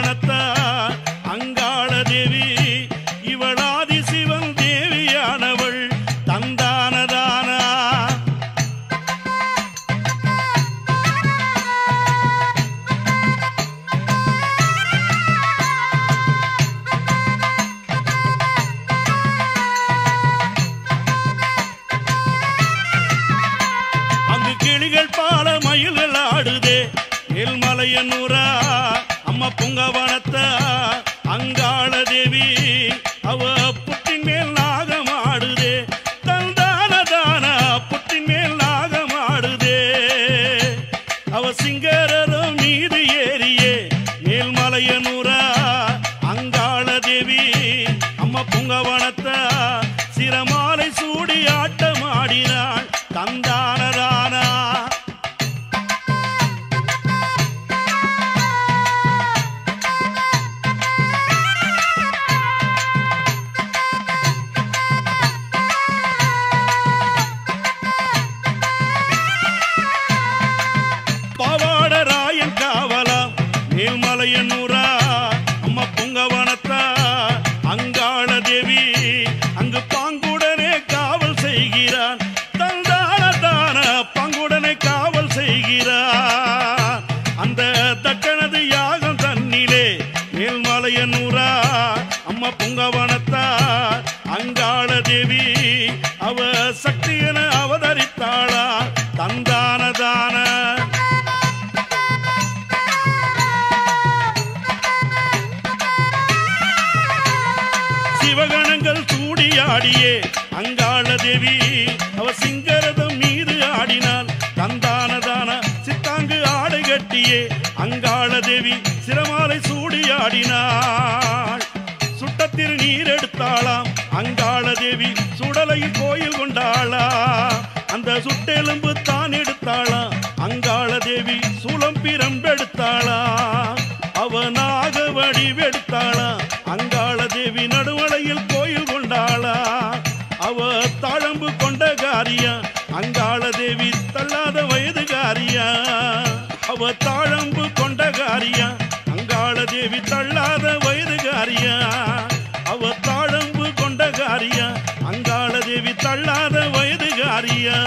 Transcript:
அம்மனத்தா அங்காள சிவன் தேவியானவள் தந்தானதானா? அங்கு கிளிகள் பால மயில்கள் ஆடுதே மேல்மலையனூரா நம்ம புங்கவனத்த அங்காள தேவி அவ புட்டின் மேல் நாகம் ஆடுதே. தந்தான தான புட்டின் மேல் நாகம் ஆடுதே. அவ சிங்கரரும் மீது ஏறியே மேல்மலையனூரா அங்காள தேவி அம்மா புங்கவனத்த சிரமா ஆடியே. அங்காள தேவி அவ சிங்கரதம் மீது ஆடினாள். தந்தானதான சித்தாங்கு ஆடை கட்டியே. அங்காள தேவி சிரமாலை சூடி ஆடினாள். சுட்டத்தில் நீர் எடுத்தாளாம். அங்காள தேவி சுடலையில் கோயில் கொண்டாளா அந்த சுட்டெலும்பு தான் எடுத்தாளாம். அங்காள தேவி சூளம் காரியா? அங்காள தேவி தள்ளாத வயது காரியா? அவ தாழம்பு கொண்ட காரியா? அங்காள தேவி தள்ளாத வயது காரியா? அவ தாழம்பு கொண்ட காரியா? அங்காள தேவி தள்ளாத வயது காரியா?